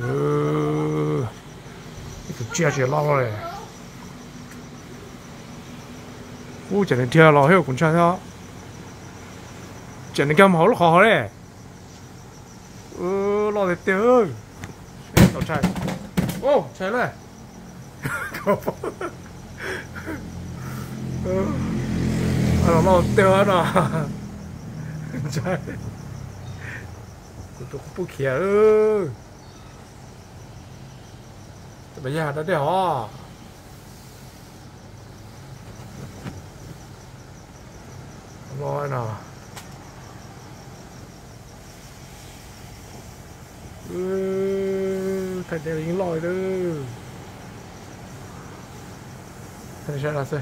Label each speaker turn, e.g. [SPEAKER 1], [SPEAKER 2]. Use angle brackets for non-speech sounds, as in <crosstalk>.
[SPEAKER 1] ừ cái chia chia lo rồi. U chỉ nên theo lo hiểu cũng chẳng sao. Chỉ nên cầm hậu khó đấy. Ừ lo được tiêu tao chạy. Ô, chạy lên ừ <laughs> à lo tiêu à. <laughs> nó chạy. Tôi không kia bây giờ rồi nào. Ừ thành đều những lòi đó thành ra là sao